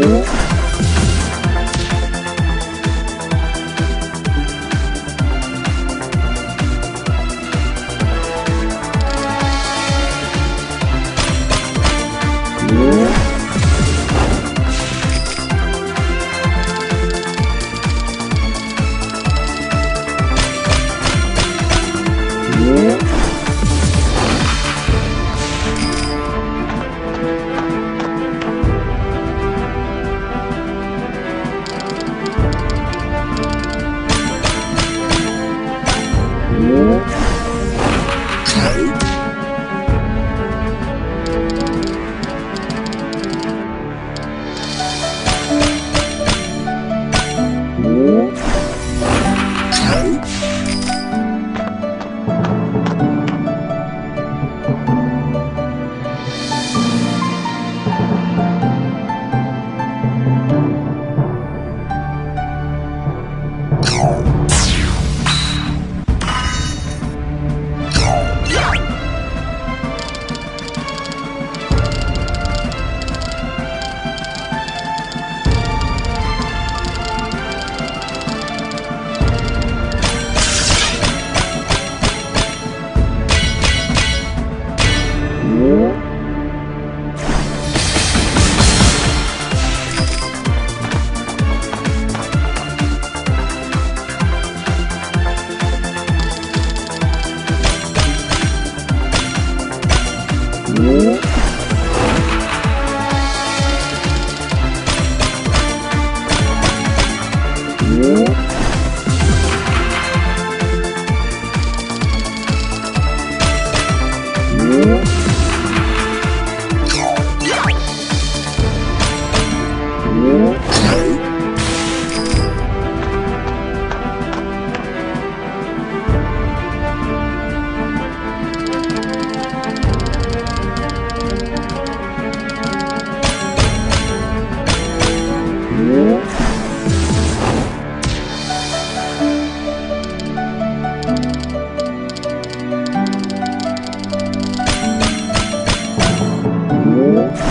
Ooh. Ooh. Ooh.